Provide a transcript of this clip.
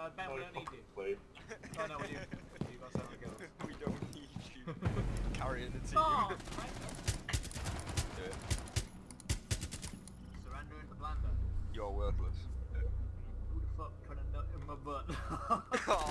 Oh, uh, Ben, we don't need you. Play. Oh no, we do. You got seven kills. we don't need you carrying the team. Oh! Do it. Surrender into Blender. You're worthless. Who the fuck put a nut in my butt? Oh,